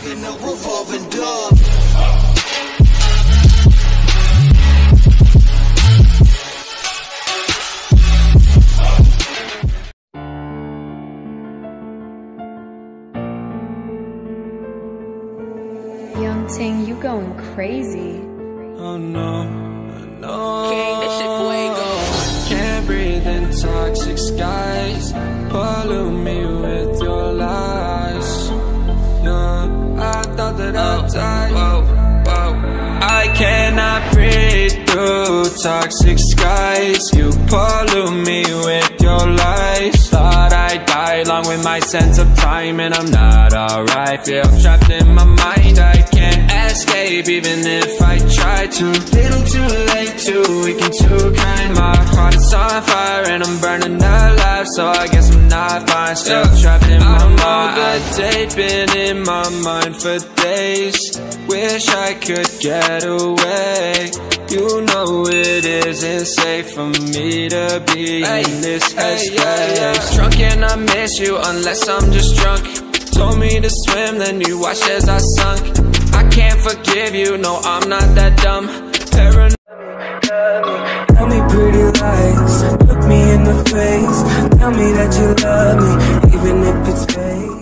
rocking a revolving door. Young Ting, you going crazy. Oh no, no. King, I thought that die. Whoa, whoa. I cannot breathe through toxic skies. You pollute me with your lies. Thought I'd die along with my sense of time, and I'm not alright. Feel trapped in my mind. I can't escape, even if I try to. Little too late, too weak and too kind. My heart is on fire, and I'm burning alive. So I guess I'm not fine. Still trapped in my mind. The date been in my mind for days. Wish I could get away. You know it isn't safe for me to be Hey, in this hey, headspace. yeah, yeah. Drunk and I miss you unless I'm just drunk. Told me to swim, then you watched as I sunk. I can't forgive you, no, I'm not that dumb. Paranoid. Tell me pretty lies, look me in the face Tell me that you love me,